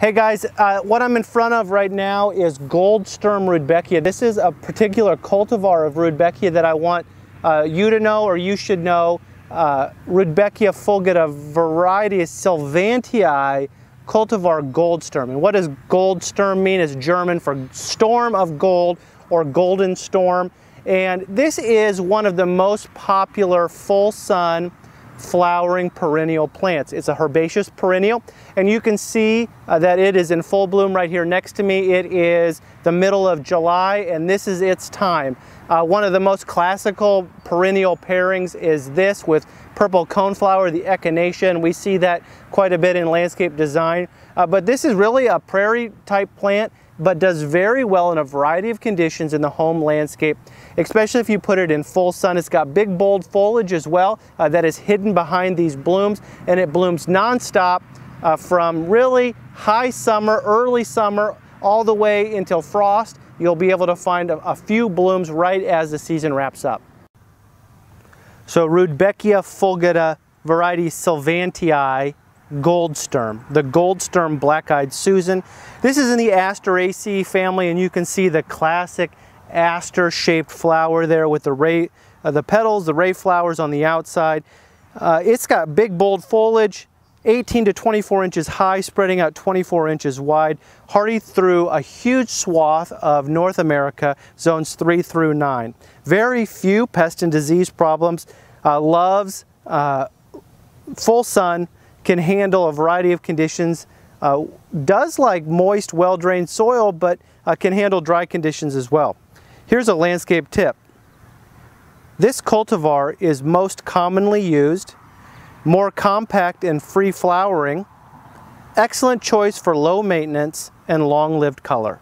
Hey guys, uh, what I'm in front of right now is Goldsturm Rudbeckia. This is a particular cultivar of Rudbeckia that I want uh, you to know or you should know. Uh, Rudbeckia fulgida variety is sullivantii cultivar Goldsturm. And what does Goldsturm mean? It's German for storm of gold or golden storm. And this is one of the most popular full sun flowering perennial plants. It's a herbaceous perennial and you can see uh, that it is in full bloom right here next to me. It is the middle of July and this is its time. Uh, one of the most classical perennial pairings is this with purple coneflower, the echinacea, and we see that quite a bit in landscape design. Uh, but this is really a prairie type plant but does very well in a variety of conditions in the home landscape, especially if you put it in full sun. It's got big bold foliage as well uh, that is hidden behind these blooms and it blooms nonstop uh, from really high summer, early summer, all the way until frost. You'll be able to find a, a few blooms right as the season wraps up. So Rudbeckia fulgida variety sullivantii Goldsturm, the Goldsturm Black-Eyed Susan. This is in the Asteraceae family and you can see the classic aster-shaped flower there with the ray, uh, the petals, the ray flowers on the outside. Uh, it's got big bold foliage, 18 to 24 inches high, spreading out 24 inches wide, hardy through a huge swath of North America, zones 3 through 9. Very few pest and disease problems, uh, loves uh, full sun, can handle a variety of conditions. Uh, does like moist, well-drained soil, but uh, can handle dry conditions as well. Here's a landscape tip. This cultivar is most commonly used, more compact and free flowering, excellent choice for low maintenance and long-lived color.